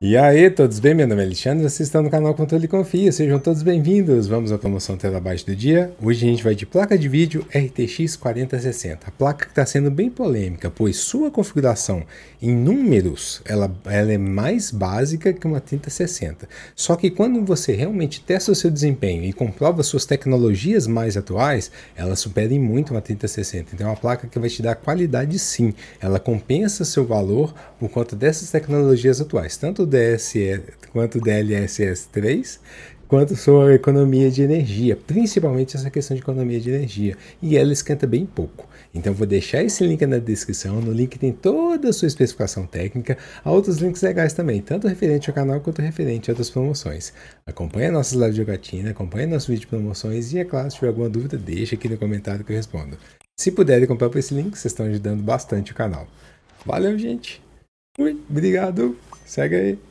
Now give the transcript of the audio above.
E aí, todos bem? Meu nome é Alexandre, vocês estão no canal Controle Confia, sejam todos bem-vindos. Vamos à promoção terabyte do dia. Hoje a gente vai de placa de vídeo RTX 4060, a placa que está sendo bem polêmica, pois sua configuração em números, ela, ela é mais básica que uma 3060. Só que quando você realmente testa o seu desempenho e comprova suas tecnologias mais atuais, ela supera em muito uma 3060. Então é uma placa que vai te dar qualidade sim, ela compensa seu valor por conta dessas tecnologias atuais, tanto DSE quanto DLSS 3, quanto sua economia de energia, principalmente essa questão de economia de energia, e ela esquenta bem pouco. Então vou deixar esse link na descrição, no link tem toda a sua especificação técnica, há outros links legais também, tanto referente ao canal quanto referente a outras promoções. Acompanhe nossas lives de jogatina, acompanhe nosso vídeo de promoções e é claro, se tiver alguma dúvida, deixa aqui no comentário que eu respondo. Se puderem comprar por esse link, vocês estão ajudando bastante o canal. Valeu, gente! Ui, obrigado! Segue aí!